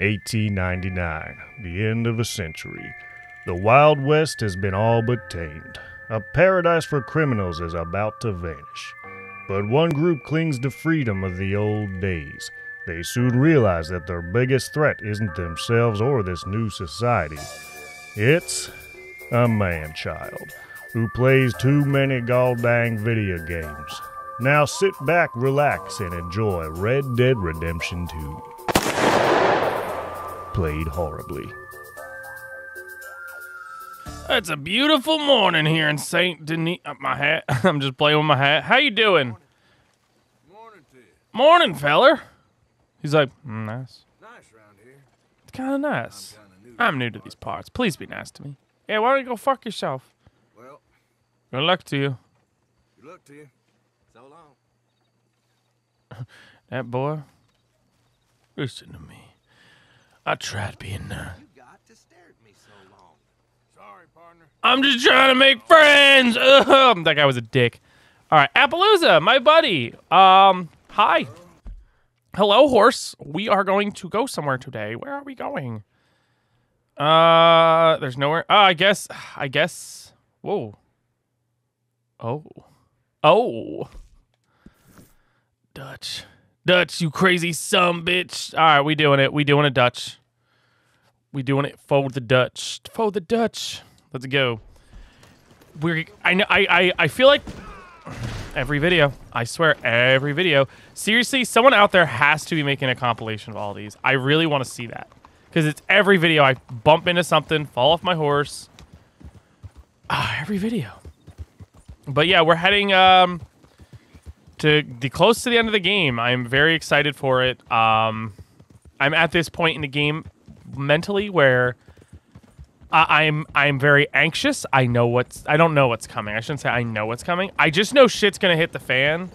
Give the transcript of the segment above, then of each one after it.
1899, the end of a century. The Wild West has been all but tamed. A paradise for criminals is about to vanish. But one group clings to freedom of the old days. They soon realize that their biggest threat isn't themselves or this new society. It's a man child who plays too many goddamn video games. Now sit back, relax, and enjoy Red Dead Redemption 2 played horribly. It's a beautiful morning here in Saint Denis. Uh, my hat. I'm just playing with my hat. How you doing? Morning to you. Morning, feller. He's like, "Mm, nice. Nice round here. It's kind of nice. Kinda new. I'm new to these parts. Please be nice to me. Yeah, why don't you go fuck yourself? Well, Good luck to you. good luck to you. So long. That boy. Listen to me. I tried being nice. You got to stare at me so long. Sorry, partner. I'm just trying to make friends. Ugh, that guy was a dick. All right, Appaloosa, my buddy. Um, hi. Hello, horse. We are going to go somewhere today. Where are we going? Uh, there's nowhere. Oh, I guess. I guess. Whoa. Oh. Oh. Dutch. Dutch, you crazy some bitch. All right, we doing it. We doing it, Dutch. We doing it for the Dutch. For the Dutch. Let's go. We're I know I, I I feel like every video. I swear every video. Seriously, someone out there has to be making a compilation of all these. I really want to see that. Because it's every video I bump into something, fall off my horse. Ah, every video. But yeah, we're heading um to the close to the end of the game. I'm very excited for it. Um I'm at this point in the game mentally where I I'm I'm very anxious. I know what's I don't know what's coming. I shouldn't say I know what's coming. I just know shit's gonna hit the fan.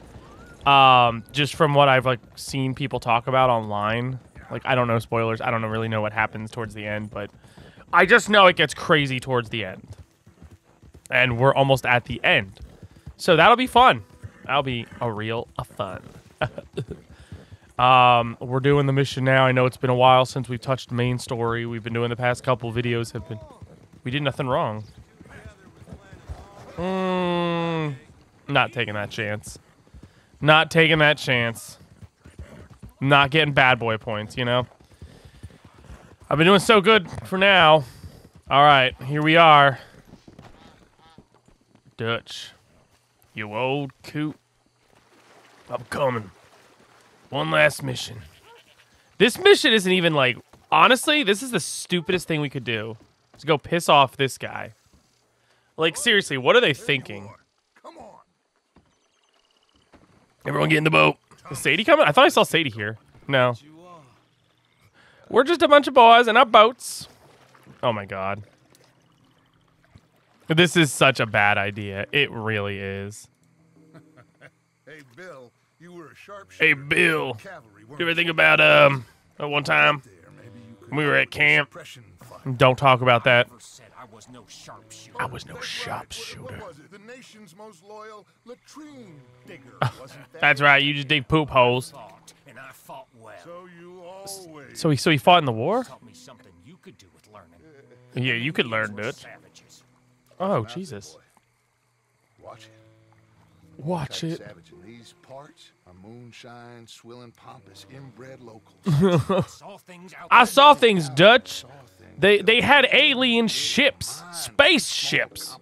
Um, just from what I've like seen people talk about online. Like I don't know spoilers. I don't really know what happens towards the end, but I just know it gets crazy towards the end. And we're almost at the end. So that'll be fun. That'll be a real a fun. Um, we're doing the mission now. I know it's been a while since we've touched main story. We've been doing the past couple videos have been we did nothing wrong. Mm, not taking that chance. Not taking that chance. Not getting bad boy points, you know. I've been doing so good for now. All right, here we are. Dutch. You old coot. I'm coming. One last mission. This mission isn't even like honestly, this is the stupidest thing we could do. To go piss off this guy. Like seriously, what are they thinking? Come on. Everyone get in the boat. Is Sadie coming? I thought I saw Sadie here. No. We're just a bunch of boys in our boats. Oh my god. This is such a bad idea. It really is. Hey, Bill, you were a sharp Hey Bill. You ever think about um at one time we were at camp? Don't talk about that. I was no sharpshooter. I was no sharpshooter. What was it? The nation's most loyal latrine digger, wasn't that? That's right. You just dig poop holes. Fought, and I fought well. So you always. So he so he fought in the war? Taught me something you could do with learning. Yeah, you could learn, We're Dutch. Oh Jesus. Watch it. Watch it. Savage in these parts are moonshine, swilling, pompous, inbred locals. Saw things I saw things, Dutch. Saw things They they had alien ships, space ships.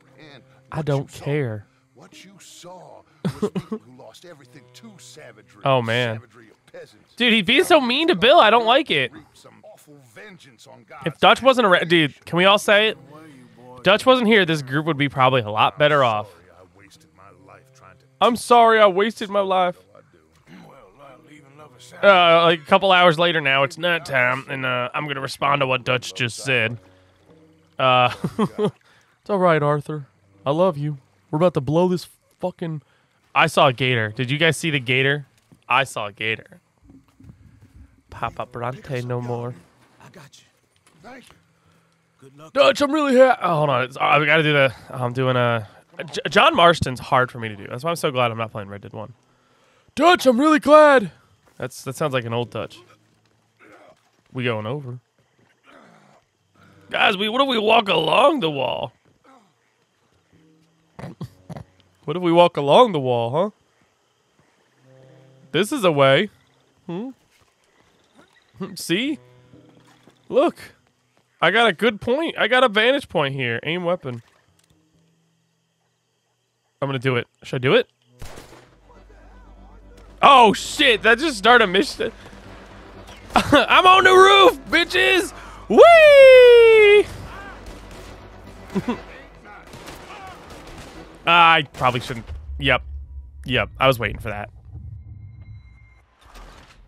I don't you saw- care. What you saw was people who lost everything to savagery. Oh, man. Savagery of peasants. Dude, he's being so mean to Bill. I don't like it. Reap some awful vengeance on God's If Dutch wasn't around, dude, can we all say it? Dutch wasn't here. This group would be probably a lot better off. Sorry I wasted my life trying to. I'm sorry, I wasted my life. I do. Well, uh, leaving love aside. Like a couple hours later now, it's night time, and uh, I'm gonna respond to what Dutch just said. Uh, it's all right, Arthur. I love you. We're about to blow this fucking. I saw a gator. Did you guys see the gator? I saw a gator. Papa Bronte no more. I got you. Thank you. Good luck. Dutch, I'm really happy. Oh, hold on. I got to do the. I'm doing a. J- John Marston's hard for me to do. That's why I'm so glad I'm not playing Red Dead 1. Dutch, I'm really glad. That's That sounds like an old Dutch. We going over. Guys, we what if we walk along the wall? what if we walk along the wall, huh? This is a way. Hmm? See? Look. I got a good point. I got a vantage point here. Aim weapon. I'm gonna do it. Should I do it? Oh shit! That just started a mission. I'm on the roof, bitches! Whee! I probably shouldn't. Yep. Yep. I was waiting for that.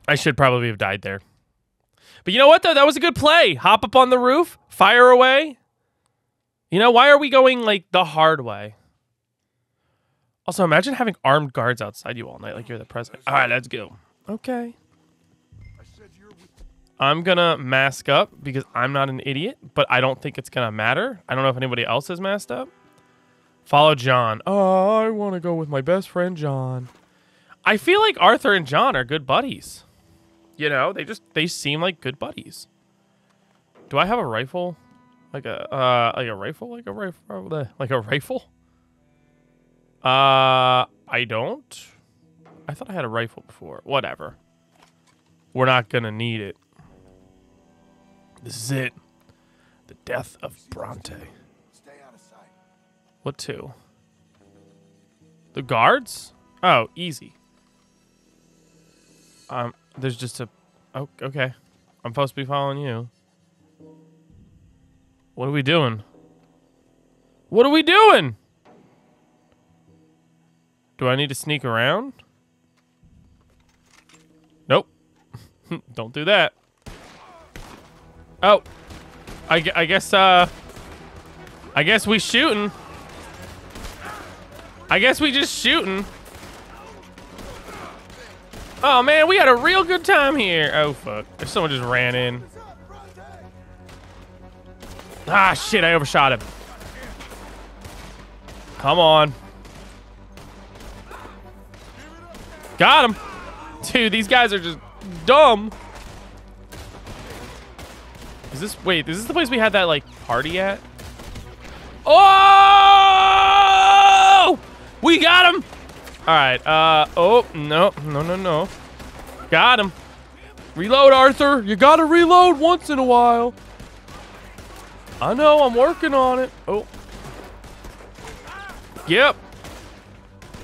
I should probably have died there. But you know what, though? That was a good play. Hop up on the roof, fire away. You know, why are we going, like, the hard way? Also, imagine having armed guards outside you all night like you're the president. All right, let's go. Okay. I'm gonna mask up because I'm not an idiot, but I don't think it's gonna matter. I don't know if anybody else is masked up. Follow John. Oh, I want to go with my best friend John. I feel like Arthur and John are good buddies. You know, they just they seem like good buddies. Do I have a rifle? Like a uh like a rifle? Like a rifle? Like a rifle? Uh I don't. I thought I had a rifle before. Whatever. We're not gonna need it. This is it. The death of Bronte. Stay out of sight. What two? The guards? Oh, easy. Um, there's just a. Oh, okay. I'm supposed to be following you. What are we doing? What are we doing? Do I need to sneak around? Nope. Don't do that. Oh. I, I guess, uh... I guess we shooting. I guess we just shooting. Oh man, we had a real good time here. Oh fuck. If someone just ran in. Ah shit, I overshot him. Come on. Got him. Dude, these guys are just dumb. Is this wait, is this the place we had that like party at? Oh! We got him. All right. Uh oh, no. No, no, no. Got him. Reload, Arthur. You got to reload once in a while. I know, I'm working on it. Oh. Yep.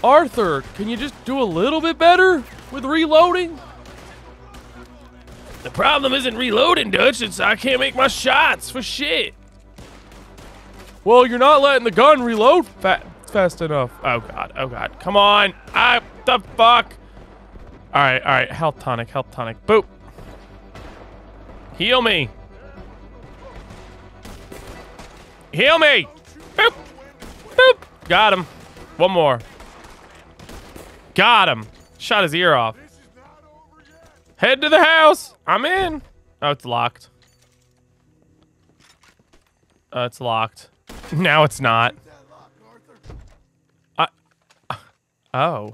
Arthur, can you just do a little bit better with reloading? The problem isn't reloading, Dutch. It's I can't make my shots for shit. Well, you're not letting the gun reload fa- fast enough. Oh god, oh god. Come on. Ah, the fuck. All right, all right. Health tonic, health tonic. Boop. Heal me. Heal me. Boop. Boop. Got him. One more. Got him. Shot his ear off. Head to the house. I'm in. Oh, it's locked. Uh, it's locked. Now it's not. I, oh.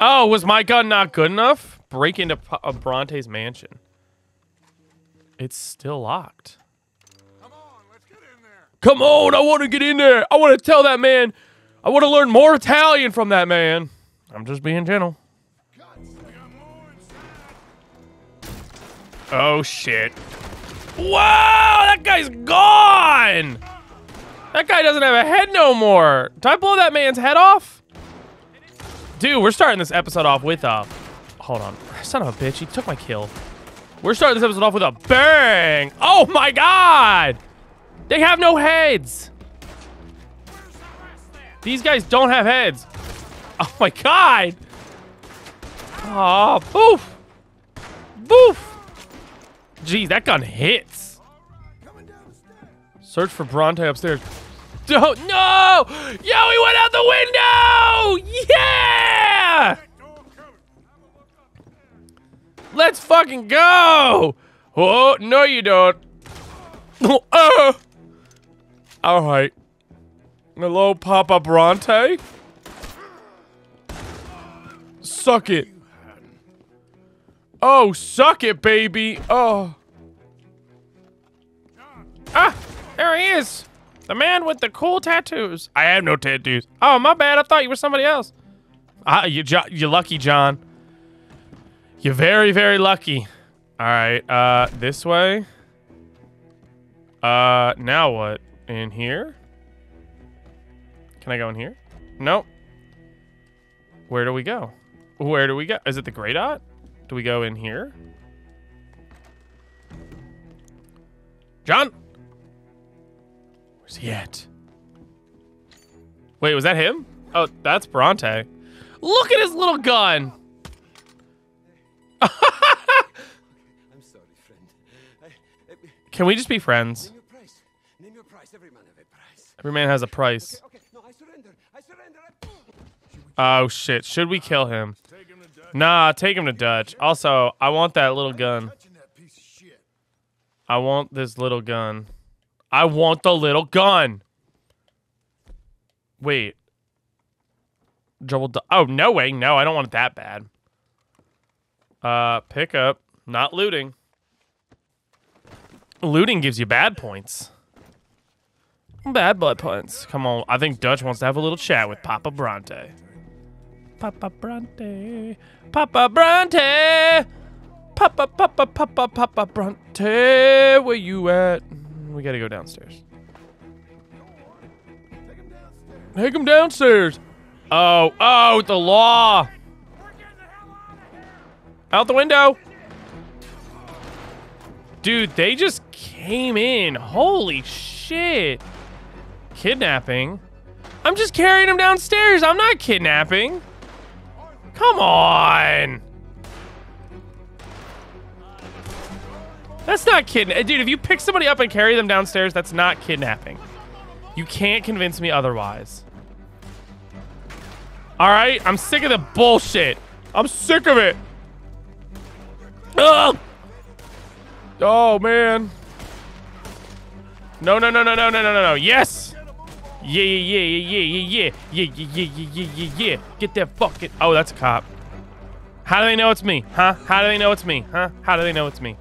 Oh, was my gun not good enough? Break into P- uh, Bronte's mansion. It's still locked. Come on, let's get in there. Come on, I want to get in there. I want to tell that man. I want to learn more Italian from that man. I'm just being gentle. Oh shit. Whoa, that guy's gone. That guy doesn't have a head no more. Did I blow that man's head off? Dude, we're starting this episode off with a. Hold on. Son of a bitch, he took my kill. We're starting this episode off with a bang. Oh my god. They have no heads. These guys don't have heads. Oh my god. Oh, boof. Boof. Jeez, that gun hits. Search for Bronte upstairs. Don't, no! Yo, he went out the window! Yeah! Let's fucking go! Oh, no you don't. Oh, uh. Hello, Papa Bronte? Suck it. Oh, suck it, baby. Oh. Ah, there he is. The man with the cool tattoos. I have no tattoos. Oh, my bad. I thought you were somebody else. Ah, you, jo- you lucky, John. You're very, very lucky. All right, uh, this way. Uh, now what? In here? Can I go in here? Nope. Where do we go? Where do we go? Is it the Grey Dot? Do we go in here? John? Where's he at? Wait, was that him? Oh, that's Bronte. Look at his little gun. I'm sorry, friend. I, I, Can we just be friends? name your price. Name your price. Every man have a price. Every man has a price. Oh shit, should we kill him? Nah, take him to Dutch. Also, I want that little gun. I want this little gun. I want the little gun. Wait. Double. Oh no way! No, I don't want it that bad. Uh, pick up. Not looting. Looting gives you bad points. Bad blood points. Come on. I think Dutch wants to have a little chat with Papa Bronte. Papa Bronte. Papa Bronte. Papa, Papa, Papa, Papa Bronte. Where you at? We gotta go downstairs. Take him downstairs. Oh, oh, the law. Out the window. Dude, they just came in. Holy shit. Kidnapping? I'm just carrying him downstairs. I'm not kidnapping. Come on! That's not kidnapping. Eh, dude, if you pick somebody up and carry them downstairs, that's not kidnapping. You can't convince me otherwise. All right? I'm sick of the bullshit. I'm sick of it. Ugh! Oh, man. No, no, no, no, no, no, no, no. Yes! Yeah, yeah, yeah, yeah, yeah, yeah, yeah, yeah, yeah, yeah, yeah, yeah. Get that fucking. Oh, that's a cop. How do they know it's me? Huh? How do they know it's me? Huh? How do they know it's me?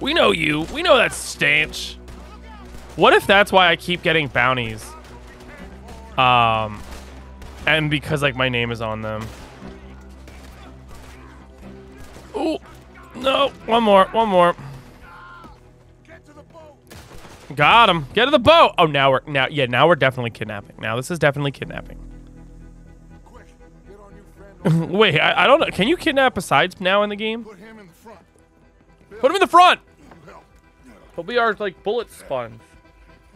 We know you. We know that stanch. What if that's why I keep getting bounties? Um, and because like my name is on them. Oh, no! One more. One more. Got him. Get to the boat. Oh, now we're now. Yeah, now we're definitely kidnapping. Now this is definitely kidnapping. Quick, get our new friend. on. Wait, I, I don't know. Can you kidnap besides now in the game? Put him in the front. Put him in the front. Help. He'll be our like bullet sponge.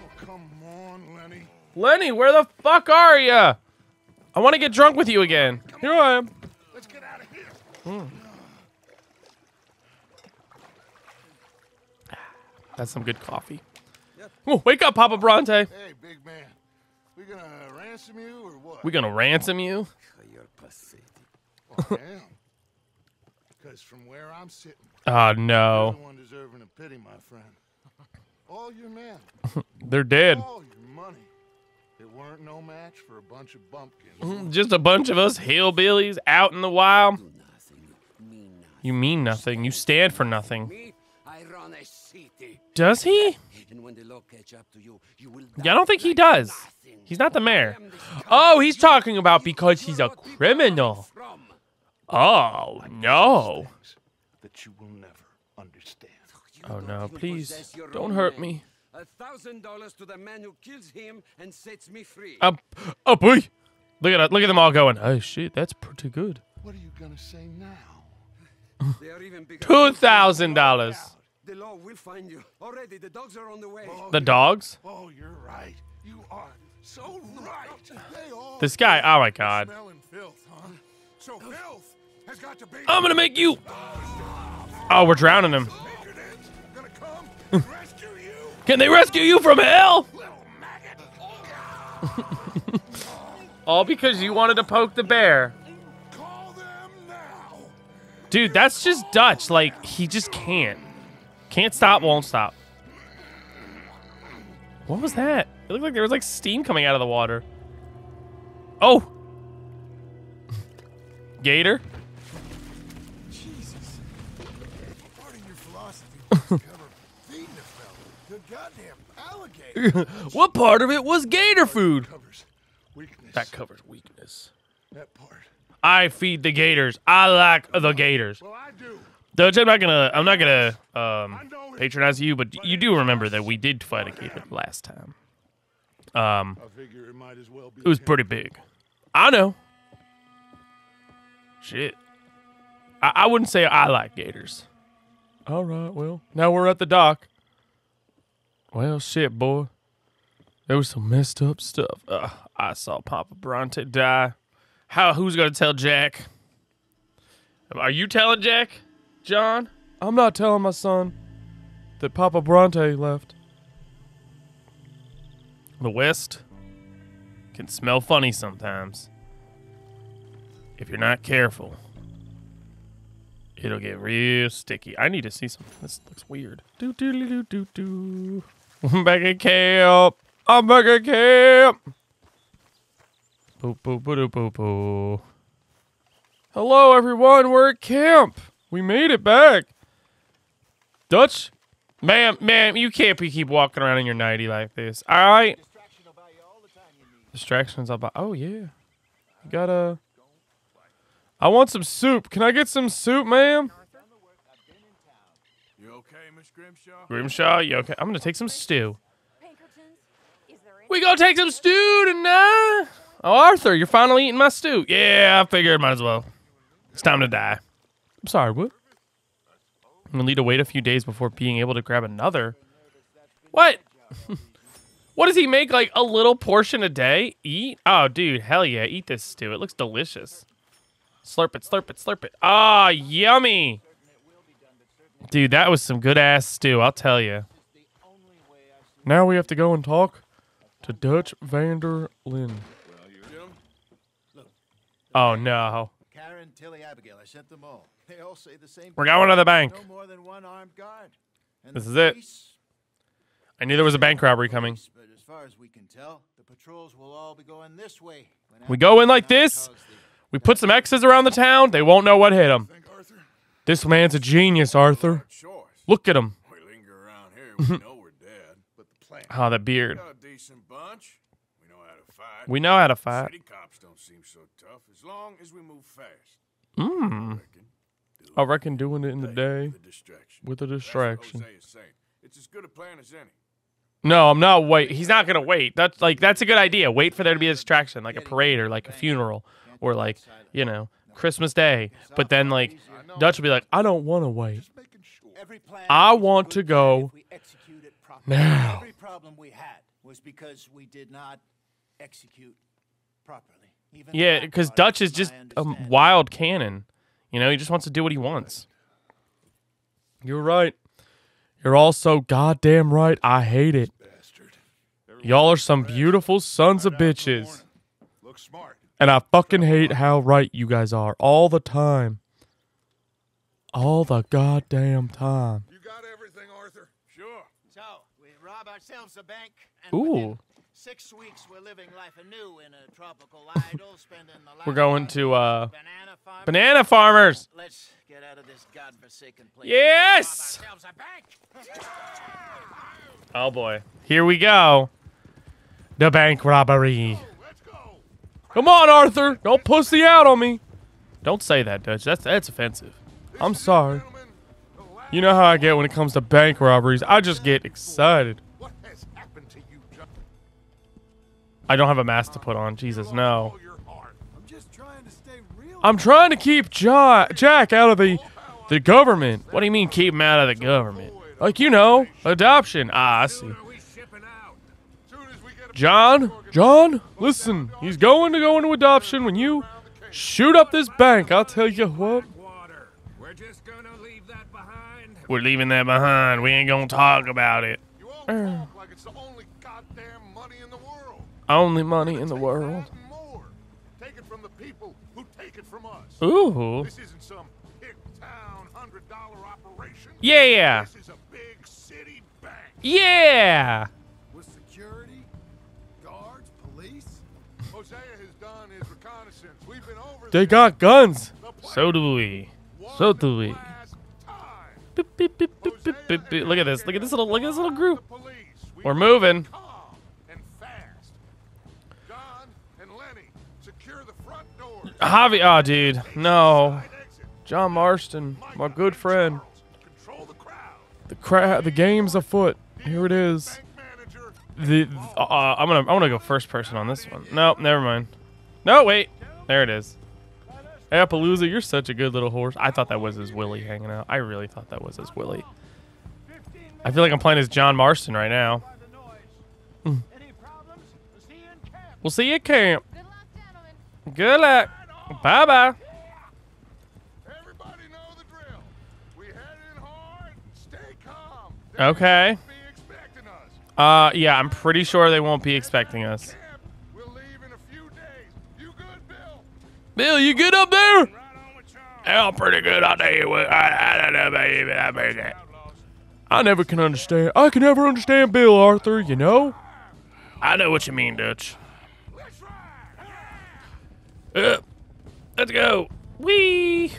Oh, come on, Lenny. Lenny, where the fuck are you? I want to get drunk with you again. Here I am. Let's get out of here. Hmm. That's some good coffee. Oh, wake up, Papa Bronte. Hey, big man. We gonna ransom you or what? We gonna ransom you? You're pathetic. Well, I am. Because from where I'm sitting, Oh you're no, the one deserving of pity, my friend. All your men, they're dead. all your money. It weren't no match for a bunch of bumpkins. Mm, just a bunch of us hillbillies out in the wild. Do nothing. Mean nothing. You mean nothing. You stand for nothing. Me, I run a city. Does he? And when the law catch up to you, you will Yeah, I don't think he does. nothing. He's not the mayor. I am this Oh, he's talking about because he's a criminal. people are from. Oh, no. That you will never understand. Oh, no, please. Don't hurt me. A thousand dollars to the man who kills him and sets me free. Up, oh boy. Look at look at them all going. Oh shit, that's pretty good. What are you gonna say now? They are even bigger. Two thousand dollars. The law will find you. Already, the dogs are on the way. Oh, The you're- dogs. Oh, you're right. You are so right. This guy. Oh my god. filth, huh? So filth has got to be. I'm gonna make you. Oh, we're drowning him. Incredients gonna come and rescue you, Can they rescue you from hell? All because you wanted to poke the bear. Call them now. Dude, that's just Dutch. Like he just can't. Can't stop, won't stop. What was that? It looked like there was like steam coming out of the water. Oh! Gator? Jesus. Pardon your philosophy cover feeding a fella. The goddamn alligator. what part of it was gator food? That covers weakness. That covers weakness. That part. I feed the gators. I like the gators. Well, I do. Dutch, I'm not gonna I'm not gonna um patronize you, but you do remember that we did fight a gator last time. Um it might as well it was pretty big. I know. Shit. I, I wouldn't say I like gators. All right, well, now we're at the dock. Well, shit, boy. There was some messed up stuff. Uh, I saw Papa Bronte die. How? Who's gonna tell Jack? Are you telling Jack, John? I'm not telling my son that Papa Bronte left. The West can smell funny sometimes. If you're not careful, it'll get real sticky. I need to see something. This looks weird. Do do do do do do. I'm back at camp. I'm back at camp. Boo boo boo boo boo. Hello everyone, we're at camp. We made it back. Dutch, ma'am, ma'am, you can't be keep walking around in your nightie like this. All right. Distractions about. Oh yeah, you gotta. I want some soup. Can I get some soup, ma'am? You okay, Miss Grimshaw? Grimshaw, you okay? I'm gonna take some stew. Pinkertons, is there any We gonna take some stew tonight. Oh, Arthur, you're finally eating my stew. Yeah, I figured might as well. It's time to die. I'm sorry, what? I'm gonna need to wait a few days before being able to grab another. What? what does he make? Like a little portion a day? Eat? Oh, dude, hell yeah, eat this stew. It looks delicious. Slurp it, slurp it, slurp it. Ah, yummy. Dude, that was some good ass stew, I'll tell you. Now we have to go and talk to Dutch Vander Lin. Oh no. Karen, Tilly, Abigail, I sent them all. They all say the same We're thing. going to the bank. No more than one armed guard. And This the is it. I knew there was a bank robbery coming. But as far as we can tell, the patrols will all be going this way. We go in like this. We put some X's around the town. They won't know what hit them. This man's a genius, Arthur. Look at him. We linger around here. We know we're dead. But the plan. Oh, that beard. A decent bunch. We know how to fight. We know how to fight. City cops don't seem so tough as long as we move fast. Mmm. Reckon. Do I reckon doing it in the day with a distraction. with a That's what distraction. Is saying. It's as good a plan as any. No, I'm not wait. He's not gonna wait. That's like that's a good idea. Wait for there to be a distraction, like a parade or like a funeral or like you know Christmas Day. But then like Dutch will be like, I don't want to wait. Making sure. Every plan I want to go if we execute it properly. now. Every problem we had was because we did not execute properly. Even Yeah, because Dutch is is just a wild cannon. You know, he just wants to do what he wants. You're right. You're all so goddamn right. I hate it. Bastard. Y'all are some beautiful sons of bitches. And I fucking hate how right you guys are all the time. All the goddamn time. You got everything, Arthur? Sure. So we rob ourselves a bank. And Ooh. Six weeks, we're living life anew in a tropical idyll, spending the We're going to uh banana farm. banana farmers. Let's get out of this godforsaken place. Yes! and go rob ourselves a bank. Oh boy. Here we go. The bank robbery. Come on, Arthur. Don't pussy out on me. Don't say that, Dutch. That's that's offensive. I'm sorry. Gentlemen, the last You know how I get when it comes to bank robberies. I just get excited. I don't have a mask to put on. Jesus, no. All your heart. I'm just trying to stay real. I'm trying to keep Ja- Jack out of the the government. What do you mean keep him out of the government? Like you know, adoption. Ah, I see. Are we shipping out? Soon as we get a John, John, listen. He's going to go into adoption when you shoot up this bank. I'll tell you what. Water. We're just gonna leave that behind. We're leaving that behind. We ain't gonna talk about it. Only money in the world. that more. Take it from the people who take it from us. Ooh. This isn't some hick town hundred dollar operation. Yeah. This is a big city bank. Yeah. With security, guards, police. Hosea has done his reconnaissance. We've been over They there. got guns. The So do we. So do we. beep, beep, beep, beep, beep, beep, beep. Look at this. Look at this little. Look at this little group. We We're moving. Javi. Oh, dude. No. John Marston, my good friend. The crowd. The game's afoot. Here it is. The. Uh, uh, I'm gonna. I'm gonna go first person on this one. Nope. Never mind. No, wait. There it is. Appaloosa, you're such a good little horse. I thought that was his Willie hanging out. I really thought that was his Willie. I feel like I'm playing as John Marston right now. Any problems? See you in camp. We'll see you at camp. Good luck, gentlemen. Good luck. Bye bye. Everybody know the drill. We head in hard. Stay calm. They Okay. Be expecting us. Uh, yeah, I'm pretty sure they won't be expecting us. We'll leave in a few days. You good, Bill? Bill, you good up there? Right on with Charles. Yeah, pretty good. I'll tell you what. I, I don't know about you, but I that. Outlaws. I never can understand. I can never understand Bill Arthur. You know. I know what you mean, Dutch. Uh, let's go. Wee.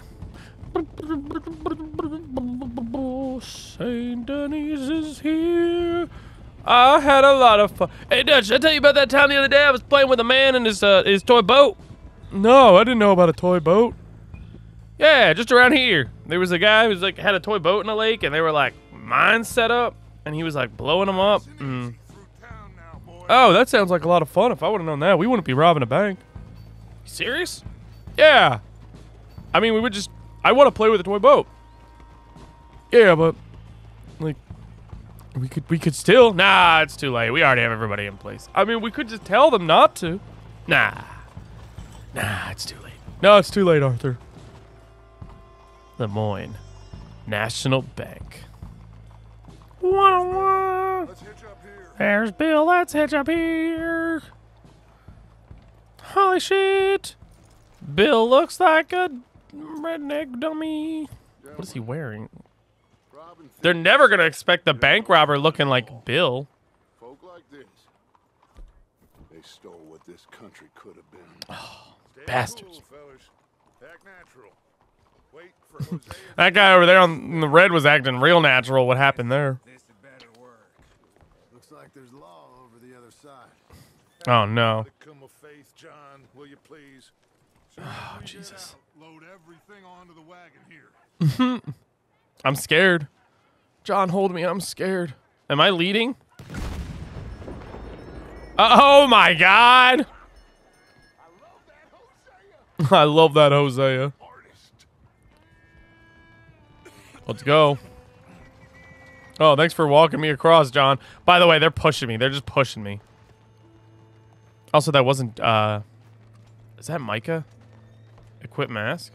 Saint Denis is here. I had a lot of fun. Hey, Dutch, did I tell you about that time the other day I was playing with a man in his uh, his toy boat? No, I didn't know about a toy boat. Yeah, just around here. There was a guy who was like had a toy boat in a lake, and they were like mines set up, and he was like blowing them up. Mm. Through town now, boy. Oh, that sounds like a lot of fun. If I would have known that, we wouldn't be robbing a bank. Serious? Yeah. I mean, we would just. I want to play with a toy boat. Yeah, but like, we could we could still. Nah, it's too late. We already have everybody in place. I mean, we could just tell them not to. Nah. Nah, it's too late. No, it's too late, Arthur. Lemoyne National Bank. Let's hitch up here. There's Bill. Let's hitch up here. Holy shit. Bill looks like a redneck dummy. What is he wearing? They're never going to expect the bank robber looking like Bill. folk like this. They stole what this country could have been. Oh, Stay bastards. cool, fellas. Act natural. Wait for Hosea. That guy over there on the red was acting real natural. What happened there? This had better work. Looks like there's law over the other side. Oh, no. Oh, Jesus. Load everything onto the wagon here. I'm scared. John, hold me. I'm scared. Am I leading? Oh, my God. I love that Hosea. Let's go. Oh, thanks for walking me across, John. By the way, they're pushing me. They're just pushing me. Also, that wasn't, uh... Is that Micah? Equip mask?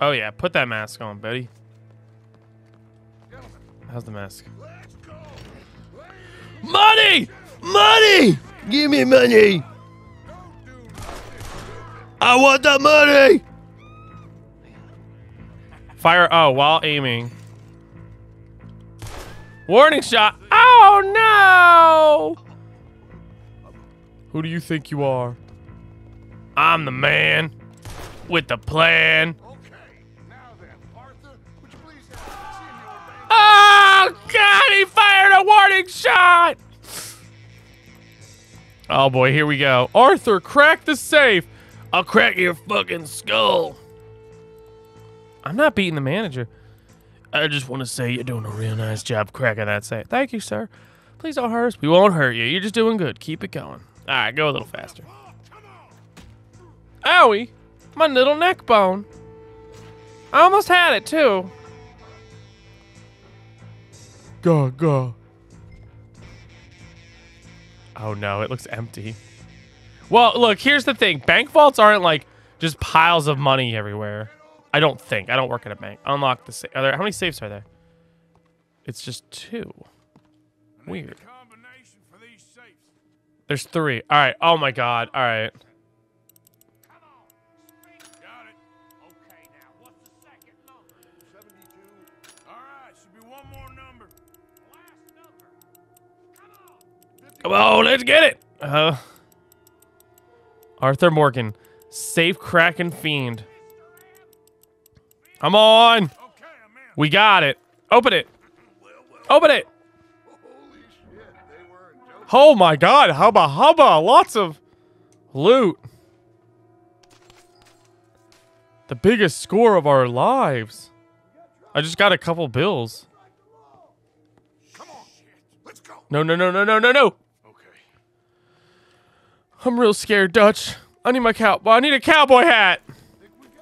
Oh, yeah. Put that mask on, buddy. How's the mask? Money! Money! Give me money! I want the money! Fire. Oh, while aiming. Warning shot. Oh, no! Who do you think you are? I'm the man with the plan. Oh, God, he fired a warning shot! Oh, boy, here we go. Arthur, crack the safe. I'll crack your fucking skull. I'm not beating the manager. I just want to say you're doing a real nice job cracking that safe. Thank you, sir. Please don't hurt us. We won't hurt you. You're just doing good. Keep it going. All right, go a little faster. Owie, my little neck bone. I almost had it, too. Go, go. Oh no, it looks empty. Well, look, here's the thing. Bank vaults aren't like just piles of money everywhere. I don't think. I don't work at a bank. Unlock the safe. Are there how many safes are there? It's just two. Weird. Combination for these safes. There's three. All right. Oh my god. All right. Come on, let's get it. Uh, Arthur Morgan, safe cracking fiend. Come on. We got it. Open it. Open it. Holy shit, they weren't joking. Oh my god, hubba hubba, lots of loot. The biggest score of our lives. I just got a couple bills. Come on, let's go. No, no, no, no, no, no, no. Okay. I'm real scared, Dutch. I need my cow. Well, I need a cowboy hat.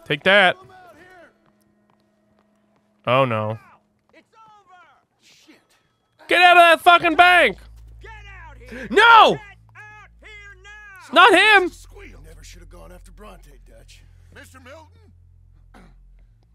Take that. Oh no. It's over! Shit. Get out of that fucking bank. Get out here! No, Get out here now! not him. Never should have gone after Bronte, Dutch. Mr. Milton,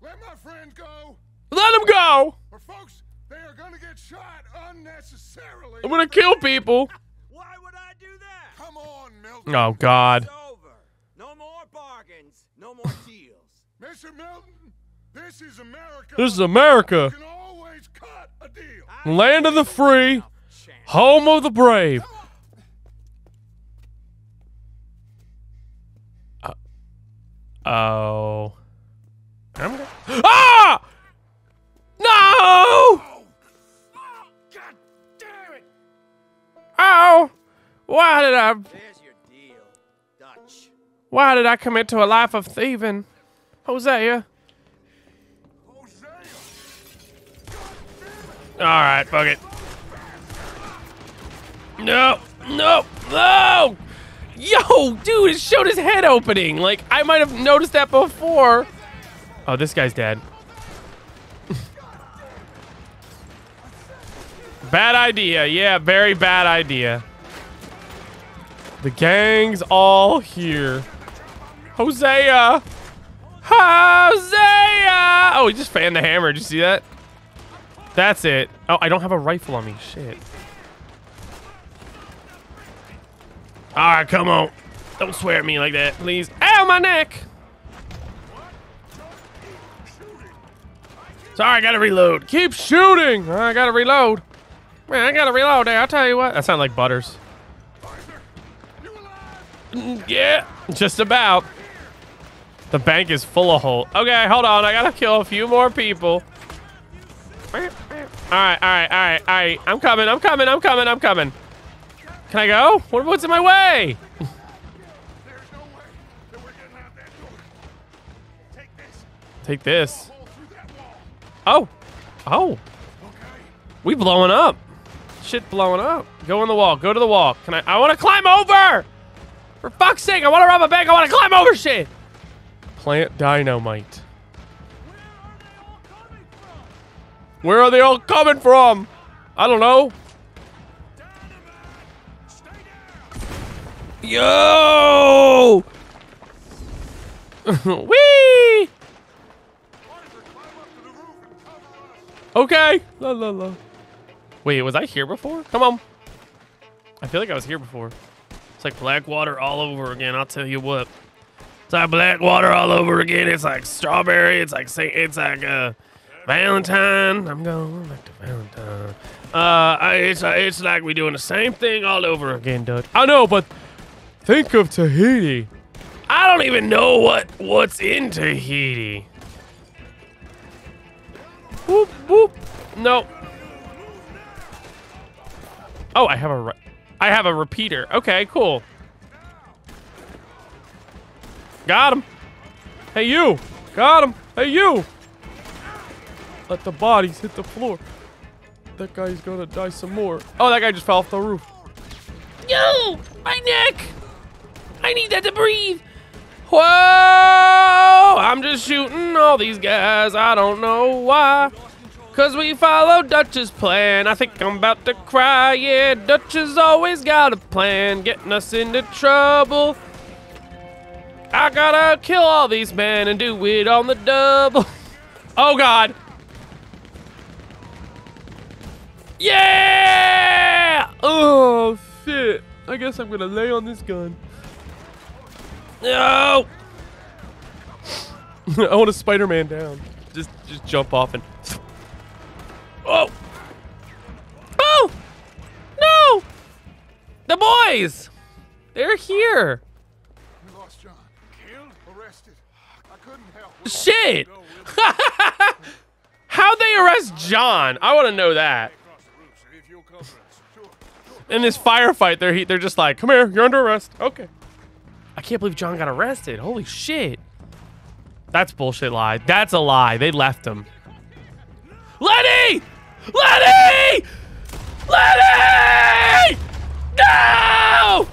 let my friend go. Let him go. Or folks, they are gonna get shot unnecessarily. I'm gonna kill people. Why would I do that? Come on, Milton. Oh God. It's over. No more bargains. No more deals. Mr. Milton, this is America. This is America, You can always cut a deal. land of the free, home of the brave. Uh, oh. I'm gonna- ah! No! God damn it! Oh! Why did I? Why did I commit to a life of thieving, Hosea? Hosea! All right, fuck it. No, no, no! Yo, dude, it showed his head opening. Like I might have noticed that before. Oh, this guy's dead. bad idea. Yeah, very bad idea. The gang's all here. Hosea! Hosea! Oh, he just fanned the hammer. Did you see that? That's it. Oh, I don't have a rifle on me. Shit. All right, come on. Don't swear at me like that, please. Ow, my neck. Sorry, I gotta reload. Keep shooting. I gotta reload. Man, I gotta reload there. I'll tell you what. That sounded like Butters. Mm, Yeah, just about. The bank is full of holes. Okay, hold on. I gotta kill a few more people. All right, all right, all right, all right. I'm coming. I'm coming. I'm coming. I'm coming. Can I go? What, what's in my way? Take this. Oh, oh, we blowing up. Shit blowing up. Go in the wall. Go to the wall. Can I? I want to climb over. For fuck's sake, I want to rob a bank. I want to climb over shit. Plant dynamite. Where are they all coming from? I don't know. Yo! Wee! Okay. La la la. Wait, was I here before? Come on. I feel like I was here before. It's like Blackwater all over again. I'll tell you what. It's like Blackwater all over again. It's like strawberry. It's like it's like uh Valentine. I'm going back to Valentine. Uh, I, it's uh, it's like we're doing the same thing all over again, Dutch. I know, but think of Tahiti. I don't even know what what's in Tahiti. Whoop whoop. No. Oh, I have a I have a repeater. Okay, cool. Got him. Hey you. Got him. Hey you. Let the bodies hit the floor. That guy's gonna die some more. Oh, that guy just fell off the roof. Yo, my neck. I need that to breathe. Whoa! I'm just shooting all these guys. I don't know why. Cause we follow Dutch's plan. I think I'm about to cry. Yeah, Dutch has always got a plan, getting us into trouble. I gotta kill all these men and do it on the double. Oh God. Yeah! Oh shit. I guess I'm gonna lay on this gun. No! I want a Spider-Man down. Just just jump off and Oh! Oh! No! The boys! They're here. Shit! How they arrest John? I want to know that. In this firefight, they're they're just like, "Come here, you're under arrest." Okay. I can't believe John got arrested. Holy shit. That's bullshit lie. That's a lie. They left him. Lenny! Lenny! Lenny! No!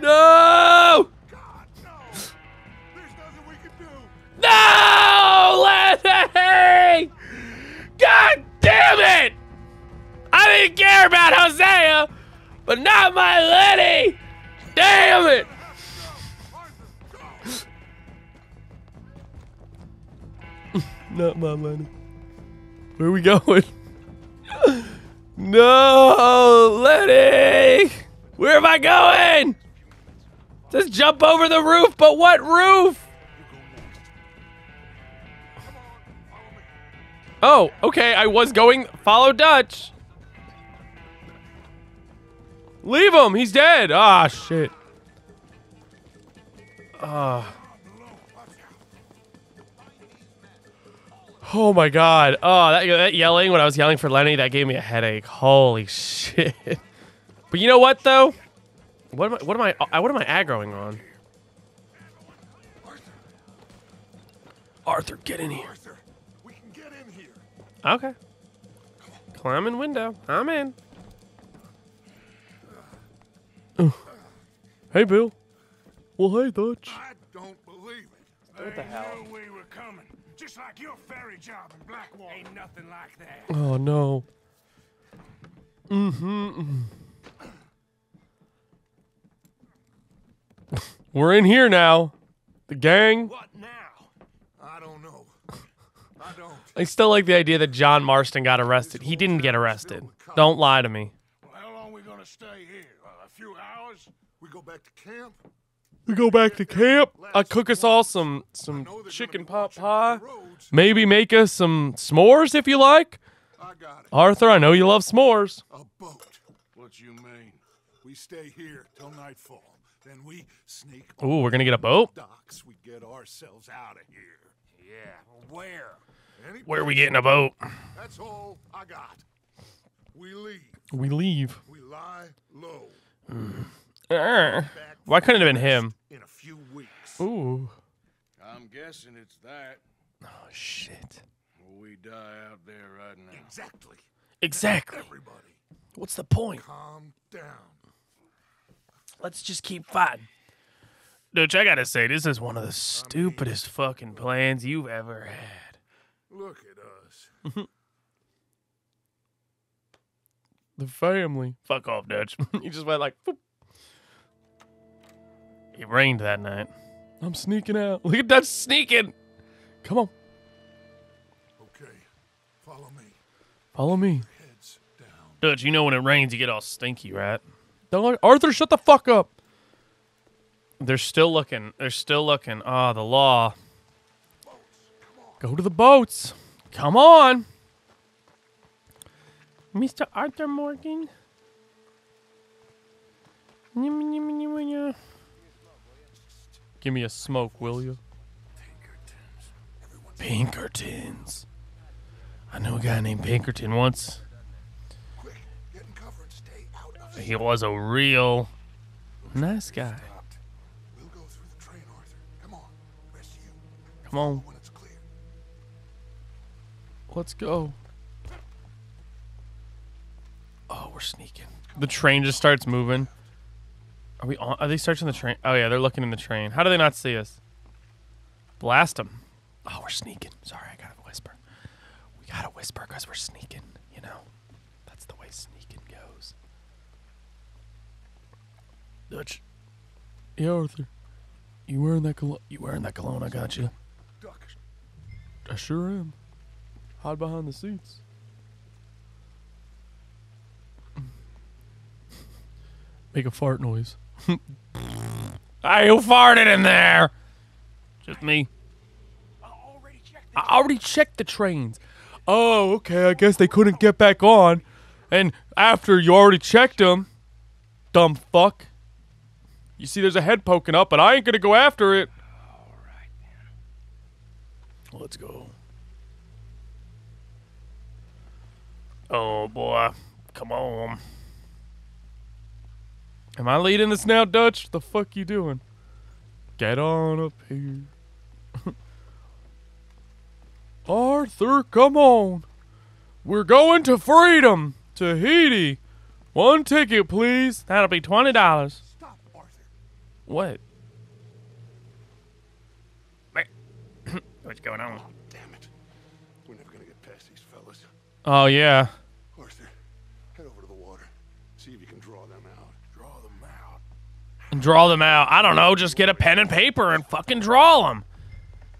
No! There's nothing we can do. No, Lenny! God damn it! I didn't care about Hosea, but not my Lenny! Damn it! not my Lenny. Where are we going? no, Lenny! Where am I going? Just jump over the roof, but what roof? Oh, okay. I was going follow Dutch. Leave him. He's dead. Ah, shit. Ah. Oh my god. Oh, that, that yelling when I was yelling for Lenny, that gave me a headache. Holy shit. But you know what though? What am I what am I uh, what am I aggroing on? Arthur, get in here. Arthur, we can get in here. Okay. Climbing window. I'm in. Oh. Hey, Bill. Well, hey, Dutch. I don't believe it. What the hell? knew we were coming. Just like your ferry job in Blackwater. Ain't nothing like that. Oh, no. Mm-hmm. We're in here now. The gang. What now? I don't know. I don't. I still like the idea that John Marston got arrested. He didn't get arrested. Don't lie to me. Well, how long we gonna stay here? Uh, a few hours? We go back to camp. We go back to camp. I cook us all some some chicken pot pie. Maybe make us some s'mores if you like. I got it. Arthur, I know you love s'mores. A boat. What you mean? We stay here till nightfall. Then we sneak Ooh, we're gonna get a boat. docks. We get ourselves out of here. Yeah. Where? Any Where are we getting a boat? That's all I got. We leave. We leave. We lie low. Err. Why couldn't it have been him? in a few weeks. Ooh. I'm guessing it's that. Oh shit. We die out there right now. Exactly. Exactly. Everybody, What's the point? calm down. Let's just keep fighting. Dutch, I gotta say, this is one of the stupidest fucking plans you've ever had. Look at us. The family. Fuck off, Dutch. he just went like, Boop. It rained that night. I'm sneaking out. Look at Dutch sneaking. Come on, Okay. Follow me. follow me. Heads down. Dutch, you know when it rains, you get all stinky, right? Don't Arthur, shut the fuck up. They're still looking. They're still looking. Ah, the law. Go to the boats. Come on. Mr. Arthur Morgan. Give me a smoke, will you? Pinkertons. I knew a guy named Pinkerton once. Quick, get in cover and stay out of He was a real nice guy. We'll go through the train, Arthur. Come on. Rest you. Come on, When it's clear. let's go. Oh, we're sneaking. The train just starts moving. Are we on? Are they searching the train? Oh yeah, they're looking in the train. How do they not see us? Blast them. Oh, we're sneaking. Sorry, I gotta whisper. We gotta whisper because we're sneaking. You know, that's the way sneaking goes. Dutch. Yeah, Arthur. You wearing that cologne? You wearing that cologne? I got you. Duck. I sure am. Hide behind the seats. Make a fart noise. I who farted in there? Just me. I already checked the trains. Oh, okay. I guess they couldn't get back on. And after you already checked them, dumb fuck. You see, there's a head poking up, but I ain't gonna go after it. Let's go. Oh boy, come on. Am I leading this now, Dutch? The fuck you doing? Get on up here. Arthur, come on. We're going to freedom. Tahiti. One ticket, please. That'll be twenty dollars. Stop, Arthur. What? What's going on? Damn it. We're never gonna get past these fellas. Oh yeah. Arthur, head over to the water. See if you can draw them out. Draw them out. Draw them out. I don't know. Just get a pen and paper and fucking draw them.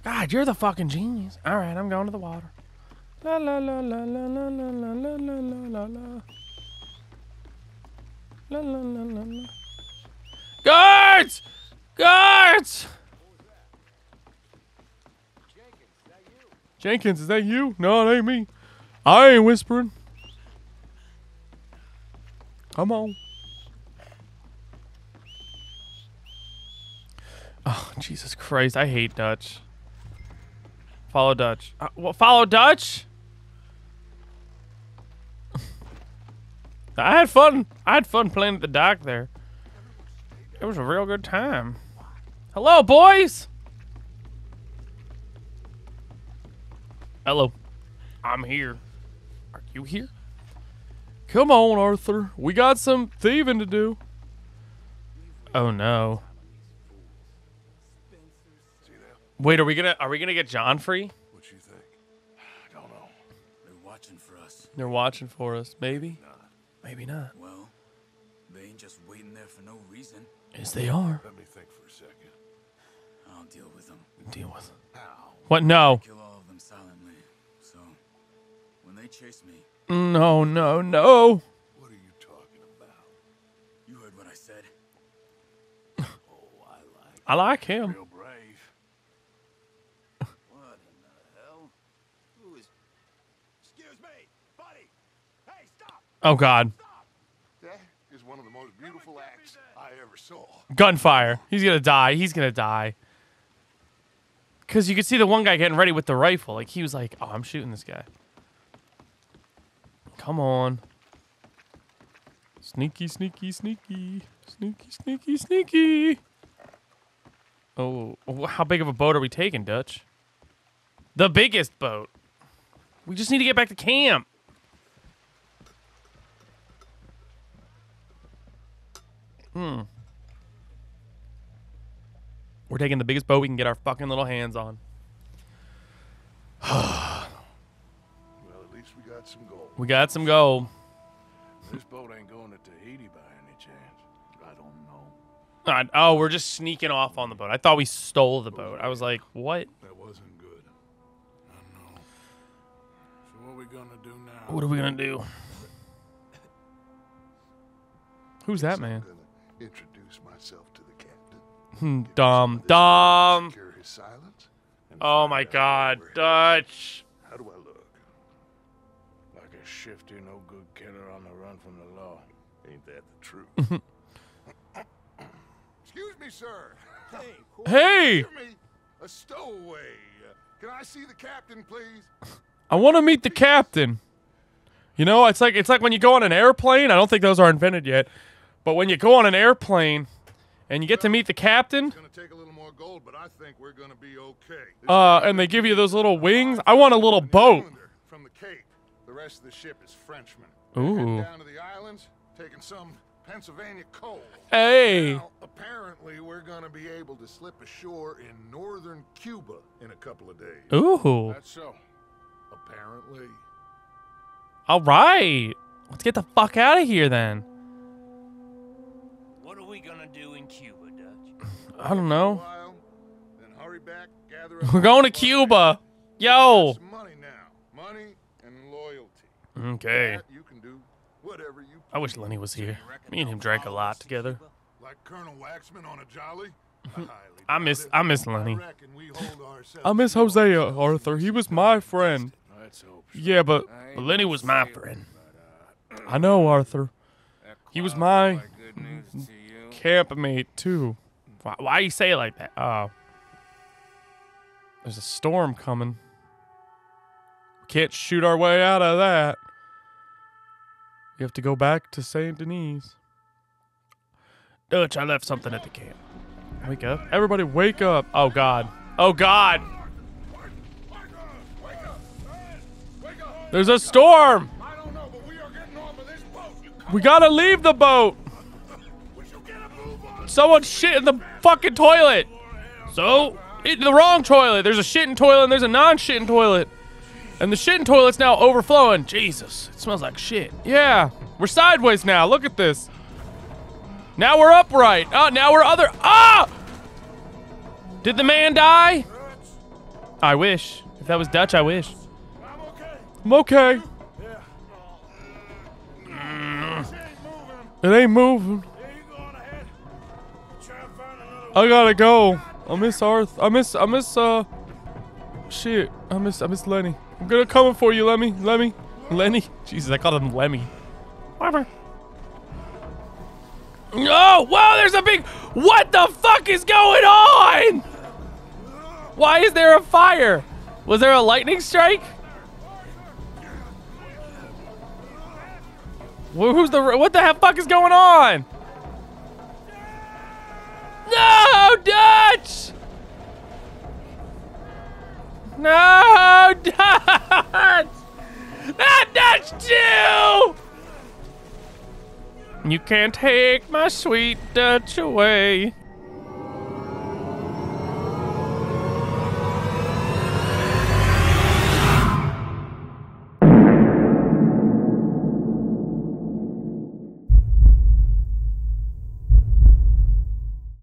God, you're the fucking genius. All right, I'm going to the water. La la la la la la la la la la la la la. La la la la la. Guards! Guards! Jenkins, is that you? No, it ain't me. I ain't whispering. Come on. Oh, Jesus Christ. I hate Dutch. Follow Dutch. Uh, well, follow Dutch? I had fun. I had fun playing at the dock there. It was a real good time. Hello, boys. Hello. I'm here. Are you here? Come on, Arthur. We got some thieving to do. Oh no. Wait, are we gonna are we gonna get John free? What you think? I don't know. They're watching for us. They're watching for us. Maybe. Maybe not. Well, they ain't just waiting there for no reason. Yes, they are. Let me think for a second. I'll deal with them. Deal with. it. How? What? No. Kill all of them silently. So, when they chase me, No. No. No. What are you talking about? you heard what I said. Oh, I like I like him. real brave. What in the hell? Who is? Excuse me, buddy. Hey, stop! Oh God. That is one of the most beautiful acts I ever saw. Gunfire. He's gonna die. He's gonna die. Cause you could see the one guy getting ready with the rifle. Like he was like, "Oh, I'm shooting this guy." Come on. Sneaky, sneaky, sneaky, sneaky, sneaky, sneaky. Oh, how big of a boat are we taking, Dutch? The biggest boat. We just need to get back to camp. Hmm. We're taking the biggest boat we can get our fucking little hands on. Well, at least we got some gold. We got some gold. This boat ain't going to Tahiti by any chance. I don't know. Oh, we're just sneaking off on the boat. I thought we stole the boat. I was like, what? That wasn't good. I know. So what we gonna do now? What are we gonna do? Who's that man? Introduce Hmm, dumb, of this dumb. Secure his silence. and Oh my God, where he is. Dutch. How do I look? Like a shifty, no good killer on the run from the law. Ain't that the truth? Excuse me, sir. Hey. Hey, me a stowaway. Can I see the captain, please? I want to meet the captain. You know, it's like it's like when you go on an airplane. I don't think those are invented yet, but when you go on an airplane and you get to meet the captain, It's gonna take a little more gold, but I think we're gonna be okay. Uh, and they give you those little wings. I want a little boat. From the Cape. The rest of the ship is Frenchmen. Ooh. Down to the islands, taking some Pennsylvania coal. Hey, Now, apparently, we're gonna be able to slip ashore in northern Cuba in a couple of days. ooh, That's so. Apparently. all right. Let's get the fuck out of here then. What are we gonna do in Cuba, Dutch? I don't know. while, then hurry back, gather up We're going to Cuba. We Yo. money now. Money and loyalty. Okay. You can do whatever you I wish Lenny was here. Me and him drank a lot together. like Colonel Waxman on a jolly. I miss- I miss Lenny. reckon we hold ourselves I miss to Hosea, Arthur. He was my friend. trust. Let's hope so. Yeah, but, but Lenny was my friend. Uh, I know, Arthur. He was my Good news to you. campmate too. Why, why you say it like that? Oh. There's a storm coming. We can't shoot our way out of that. We have to go back to Saint Denis. Dutch, I left something at the camp. Wake up. Everybody wake up. Oh god. Oh god. There's a storm. We gotta leave the boat. Someone shit in the fucking toilet. So, in the wrong toilet. There's a shitting toilet and there's a non-shitting toilet. And the shitting toilet's now overflowing. Jesus, it smells like shit. Yeah, we're sideways now. Look at this. Now we're upright. Oh, now we're other. Ah! Did the man die? I wish. If that was Dutch, I wish. I'm okay. I'm okay. It ain't moving. I gotta go. I miss Arth. I miss. I miss. Uh. Shit. I miss. I miss Lenny. I'm gonna come for you, Lemmy. Lemmy. Lenny. Jesus, I called him Lemmy. Whatever. Oh, whoa! There's a big. What the fuck is going on? Why is there a fire? Was there a lightning strike? Who's the? What the fuck is going on? No, Dutch! No, Dutch! Not Dutch too! You can't take my sweet Dutch away.